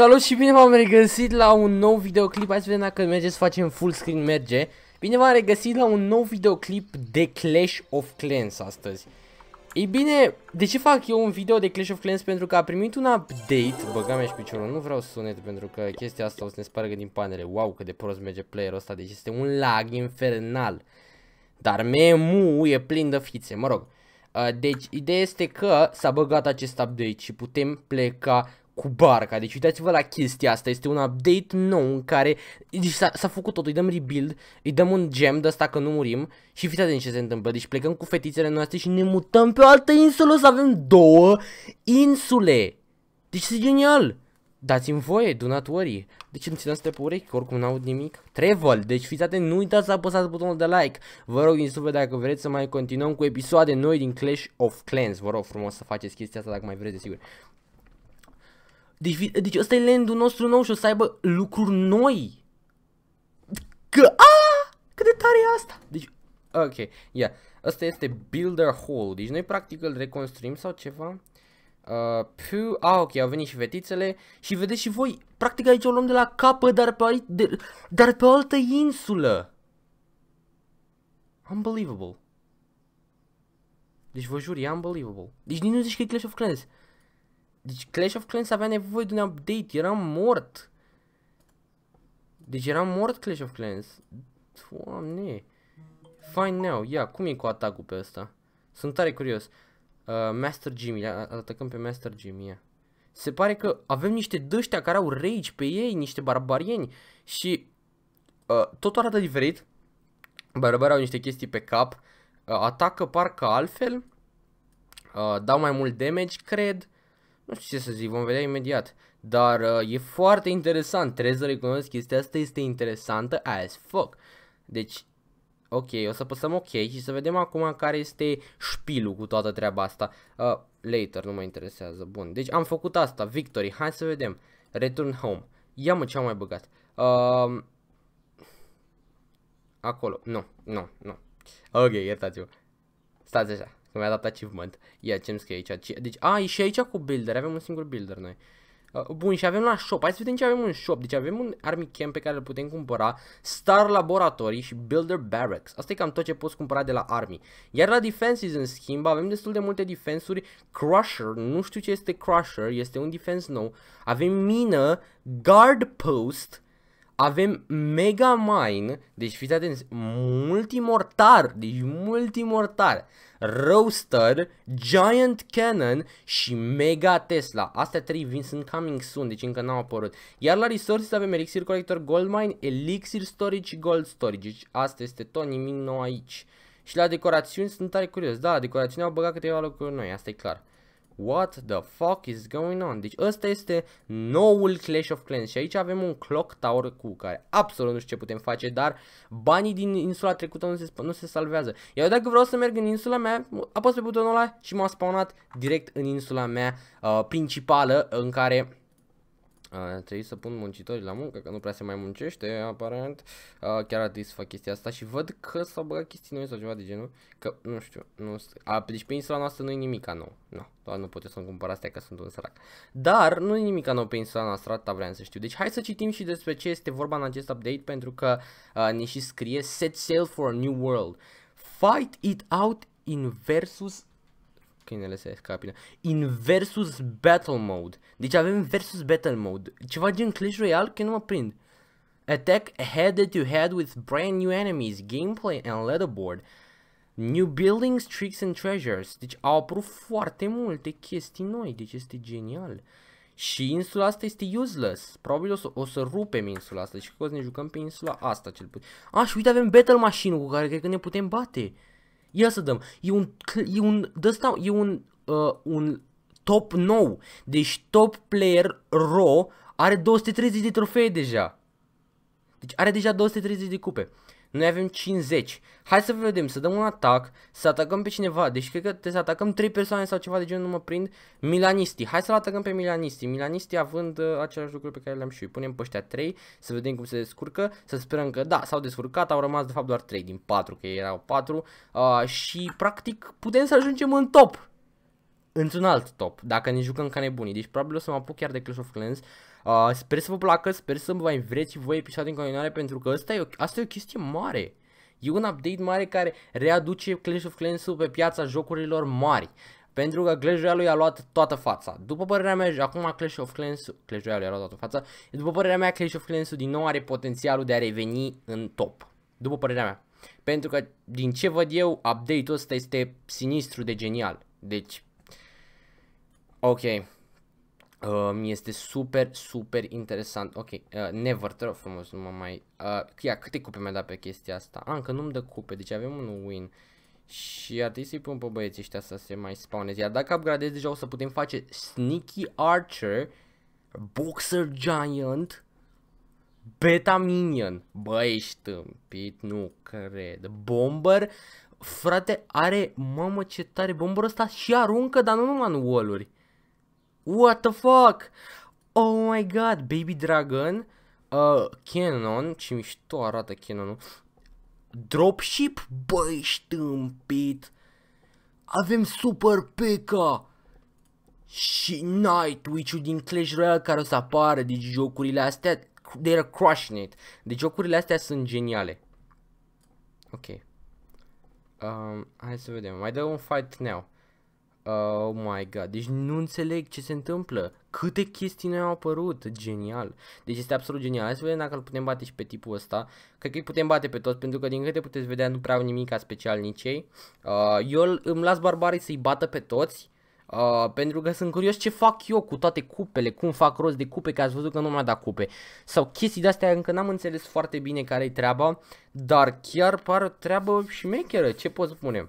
Salut și bine v-am regăsit la un nou videoclip, hai să vedem dacă merge să facem full screen, merge. Bine v-am regăsit la un nou videoclip de Clash of Clans astăzi. Ei bine, de ce fac eu un video de Clash of Clans? Pentru că a primit un update, băga mea și piciorul, nu vreau sunet pentru că chestia asta o să ne spargă din panele. Wow, cât de prost merge playerul ăsta, deci este un lag infernal. Dar memu e plin de fițe, mă rog. Uh, deci, ideea este că s-a băgat acest update și putem pleca cu barca. Deci uitați-vă la chestia asta, este un update nou în care deci s-a făcut totul, îi dăm rebuild, îi dăm un gem de asta că nu murim și fiți atenți ce se întâmplă. Deci plecăm cu fetițele noastre și ne mutăm pe o altă insulă să avem două insule. Deci este genial. Dați-mi voie, do not worry. Deci îmi țineți pe urechi, că oricum n-aud nimic. Travel, deci fiți atenți, nu uitați să apăsați butonul de like. Vă rog din suflet dacă vreți să mai continuăm cu episoade noi din Clash of Clans. Vă rog frumos să faceți chestia asta dacă mai vreți, desigur. Deci, deci ăsta e landul nostru nou și o să aibă lucruri noi. Că, a, cât de tare e asta. Deci, ok, yeah. Asta este Builder Hall. Deci noi practic îl reconstruim sau ceva. Uh, piu, ah, ok, au venit și fetițele și vedeți și voi, practic aici o luăm de la capă, dar pe, aici, de, dar pe o altă insulă. Unbelievable. Deci vă jur, e unbelievable. Deci nici nu zici că e Clash of Clans. Deci Clash of Clans avea nevoie de un update, eram mort. Deci eram mort Clash of Clans. Doamne. Fine now, ia, cum e cu atacul pe ăsta? Sunt tare curios. Uh, Master Jimmy, atacăm pe Master Jimmy, ia. Se pare că avem niște dăștia care au rage pe ei, niște barbarieni și uh, totul arată diferit. Barbarii au niște chestii pe cap, uh, atacă parcă altfel, uh, dau mai mult damage, cred. Nu știu ce să zic, vom vedea imediat. Dar uh, e foarte interesant, trebuie să recunosc chestia asta este interesantă as fuck. Deci, ok, o să păsăm ok și să vedem acum care este șpilul cu toată treaba asta. Uh, later, nu mă interesează, bun. Deci am făcut asta, victory, hai să vedem. Return home. Ia mă ce am mai băgat. Uh, acolo, nu, nu, nu. Ok, iertați-mă. Stați așa. Că mi-a dat achievement. Ia ce-mi scrie aici. Deci, a, e și aici cu builder. Avem un singur builder noi. Uh, bun, și avem la shop. Hai să vedem ce avem în shop. Deci avem un army camp pe care îl putem cumpăra, Star Laboratory și Builder Barracks. Asta e cam tot ce poți cumpăra de la army. Iar la defenses, în schimb, avem destul de multe defensuri. Crusher, nu știu ce este Crusher, este un defense nou. Avem mină, Guard Post, avem Mega Mine, deci fiți atenți, multimortar, deci multimortar, Roaster, Giant Cannon și Mega Tesla. Astea trei vin sunt coming soon, deci încă n-au apărut. Iar la Resources avem Elixir Collector Gold Mine, Elixir Storage și Gold Storage. Deci asta este tot nimic nou aici. Și la decorațiuni sunt tare curios. Da, la decorațiuni au băgat câteva lucruri noi, asta e clar. What the fuck is going on? Deci ăsta este noul Clash of Clans și aici avem un Clock Tower cu care absolut nu știu ce putem face, dar banii din insula trecută nu se, nu se salvează. Iar dacă vreau să merg în insula mea, apăs pe butonul ăla și m-a spawnat direct în insula mea uh, principală în care Uh, trebuie să pun muncitorii la muncă, că nu prea se mai muncește, aparent. Uh, chiar ar să fac chestia asta și văd că s-au băgat chestii noi sau ceva de genul. Că, nu știu, nu a, deci pe insula noastră nu e nimic nou. Nu, doar nu puteți să-mi cumpăr astea că sunt un sărac. Dar nu e nimic nou pe insula noastră, atâta vreau să știu. Deci hai să citim și despre ce este vorba în acest update, pentru că uh, ne și scrie Set sail for a new world. Fight it out in versus câinele se scapină. In versus battle mode. Deci avem versus battle mode. Ceva gen Clash Royale că nu mă prind. Attack head to head with brand new enemies, gameplay and leaderboard. New buildings, tricks and treasures. Deci au apărut foarte multe chestii noi, deci este genial. Și insula asta este useless. Probabil o să, o să rupem insula asta. Deci că o să ne jucăm pe insula asta cel puțin. Ah, și uite avem battle machine cu care cred că ne putem bate. Ia să dăm. E un, e un, ăsta, e un, uh, un top nou. Deci top player Ro are 230 de trofee deja. Deci are deja 230 de cupe. Noi avem 50. Hai să vedem, să dăm un atac, să atacăm pe cineva. Deci cred că trebuie să atacăm 3 persoane sau ceva de genul, nu mă prind. Milanisti. Hai să-l atacăm pe Milanisti. Milanisti având uh, același lucruri pe care le-am și eu. Punem pe ăștia 3, să vedem cum se descurcă. Să sperăm că da, s-au descurcat, au rămas de fapt doar 3 din 4, că erau 4. Uh, și practic putem să ajungem în top. într-un alt top, dacă ne jucăm ca nebunii. Deci probabil o să mă apuc chiar de Clash of Clans. Uh, sper să vă placă, sper să vă mai vreți voi episoade în continuare pentru că asta e, o, asta e o chestie mare. E un update mare care readuce Clash of Clans-ul pe piața jocurilor mari. Pentru că Clash Royale i-a luat toată fața. După părerea mea, acum Clash of Clans, Clash Royale i-a luat toată fața. După părerea mea, Clash of Clans din nou are potențialul de a reveni în top. După părerea mea. Pentru că, din ce văd eu, update-ul ăsta este sinistru de genial. Deci, ok. Uh, mi este super, super interesant. Ok, uh, never, te rog frumos, nu mă mai... Uh, ia, câte cupe mi-a dat pe chestia asta? Ah, încă nu-mi dă cupe, deci avem un win. Și ar trebui să-i pun pe băieții ăștia să se mai spawneze. Iar dacă upgradez deja o să putem face Sneaky Archer, Boxer Giant, Beta Minion. Băi, tâmpit, nu cred. Bomber, frate, are, mamă ce tare, bomber ăsta și aruncă, dar nu numai în wall-uri. What the fuck? Oh my god, Baby Dragon, uh, Canon, ce mișto arată Canonul. Dropship, băi, stâmpit. Avem Super P.E.K.K.A. Și Nightwitch-ul din Clash Royale care o să apară, deci jocurile astea, they're crushing it. Deci jocurile astea sunt geniale. Ok. Um, hai să vedem. Mai dă un fight now. Oh my god, deci nu înțeleg ce se întâmplă. Câte chestii ne au apărut, genial. Deci este absolut genial. Hai să vedem dacă îl putem bate și pe tipul ăsta. Cred că îi putem bate pe toți, pentru că din câte puteți vedea nu prea au nimic special nici ei. Uh, eu îmi las barbarii să-i bată pe toți. Uh, pentru că sunt curios ce fac eu cu toate cupele, cum fac rost de cupe, că ați văzut că nu mi-a dat cupe. Sau chestii de-astea încă n-am înțeles foarte bine care-i treaba, dar chiar par treabă șmecheră, ce pot spune.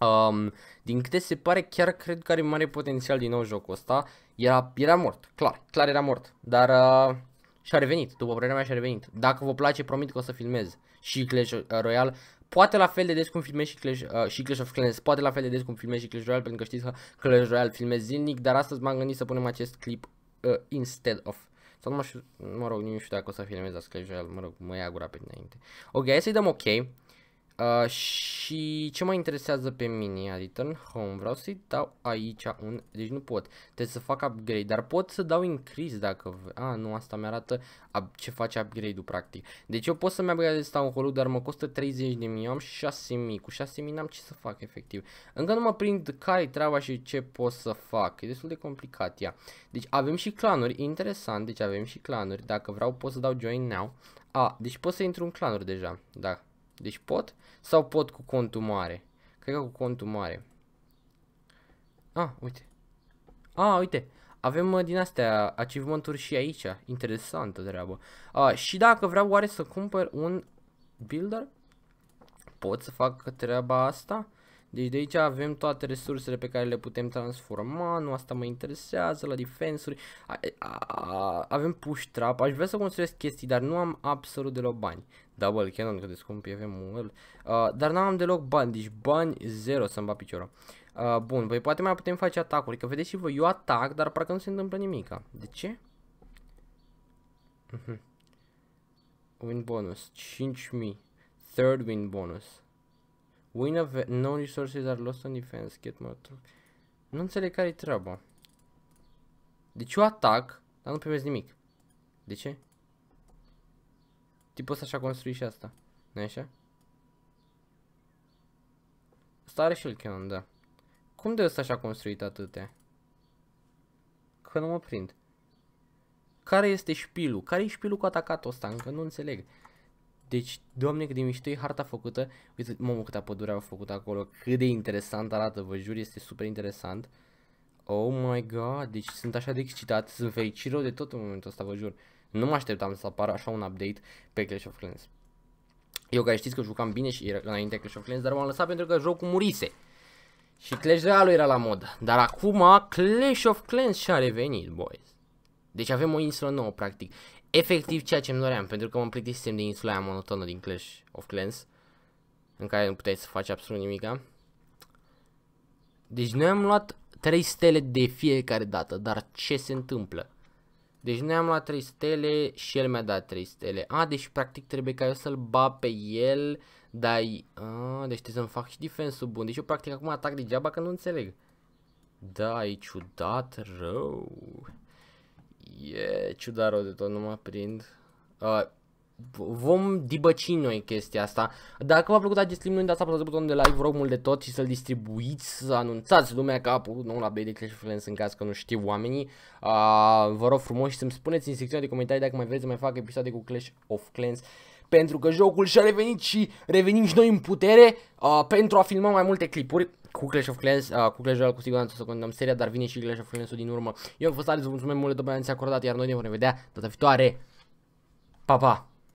Um, din câte se pare, chiar cred că are mare potențial din nou jocul ăsta. Era, era mort, clar, clar era mort. Dar uh, și-a revenit, după părerea mea și-a revenit. Dacă vă place, promit că o să filmez și Clash Royale. Poate la fel de des cum filmez și Clash, uh, și Clash of Clans, poate la fel de des cum filmez și Clash Royale, pentru că știți că Clash Royale filmez zilnic, dar astăzi m-am gândit să punem acest clip uh, instead of. Sau nu mă știu, mă rog, nu știu dacă o să filmez Clash Royale, mă rog, mă ia gura pe dinainte. Ok, hai să-i dăm ok. Uh, și ce mă interesează pe mine, return home, vreau să-i dau aici un, deci nu pot, trebuie să fac upgrade, dar pot să dau increase dacă, a, ah, nu, asta mi-arată ce face upgrade-ul practic. Deci eu pot să-mi upgrade stau holu, dar mă costă 30 de mii, am 6 mii, cu 6 mii n-am ce să fac efectiv. Încă nu mă prind care treaba și ce pot să fac, e destul de complicat ea. Deci avem și clanuri, interesant, deci avem și clanuri, dacă vreau pot să dau join now. A, deci pot să intru în clanuri deja, da. Deci pot sau pot cu contul mare? Cred că cu contul mare. Ah, uite. Ah, uite. Avem uh, din astea achievement-uri și aici. Interesantă treabă. Ah, și dacă vreau oare să cumpăr un builder? Pot să fac treaba asta? Deci de aici avem toate resursele pe care le putem transforma, nu asta mă interesează, la defensuri, avem push trap, aș vrea să construiesc chestii, dar nu am absolut deloc bani. Double cannon, că de scump avem mult, uh, dar n-am deloc bani, deci bani zero să-mi bat piciorul. Uh, bun, păi poate mai putem face atacuri, că vedeți și voi, eu atac, dar parcă nu se întâmplă nimica. De ce? Uh mhm. -huh. Win bonus, 5000. Third win bonus. Win of no resources are lost on defense. Get more Nu înțeleg care-i treaba. Deci eu atac, dar nu primesc nimic. De ce? Tipul ăsta așa construi și asta. nu așa? Asta are și el canon, da. Cum de ăsta așa construit atâtea? Că nu mă prind. Care este șpilul? Care e șpilul cu atacatul ăsta? Încă nu înțeleg. Deci, doamne, cât de mișto e harta făcută. Uite, mamă, câte pădure au făcut acolo. Cât de interesant arată, vă jur, este super interesant. Oh my god, deci sunt așa de excitat, sunt fericit rău de tot în momentul ăsta, vă jur. Nu mă așteptam să apară așa un update pe Clash of Clans. Eu care știți că jucam bine și era înainte Clash of Clans, dar m-am lăsat pentru că jocul murise. Și Clash Royale era la mod. Dar acum Clash of Clans și-a revenit, boys. Deci avem o insulă nouă, practic efectiv ceea ce îmi doream, pentru că mă plictisem de insula aia monotonă din Clash of Clans, în care nu puteai să faci absolut nimica. Deci noi am luat 3 stele de fiecare dată, dar ce se întâmplă? Deci noi am luat 3 stele și el mi-a dat 3 stele. A, deci practic trebuie ca eu să-l ba pe el, dar... A, deci trebuie să-mi fac și defensul bun. Deci eu practic acum atac degeaba că nu înțeleg. Da, e ciudat rău. E ciudat rău de tot, nu mă prind. Uh, vom dibăci noi chestia asta. Dacă v-a plăcut acest stream, nu uitați să apăsați butonul de like, vă rog mult de tot și să-l distribuiți, să anunțați lumea că a apărut nou la de Clash of Clans în caz că nu știu oamenii. Uh, vă rog frumos și să-mi spuneți în secțiunea de comentarii dacă mai vreți să mai fac episoade cu Clash of Clans pentru că jocul și-a revenit și revenim și noi în putere uh, pentru a filma mai multe clipuri cu Clash of Clans, uh, cu Clash Royale cu siguranță să continuăm seria, dar vine și Clash of Clans-ul din urmă. Eu am fost Alex, vă mulțumesc mult de bine acordat, iar noi ne vom revedea data viitoare. Pa, pa!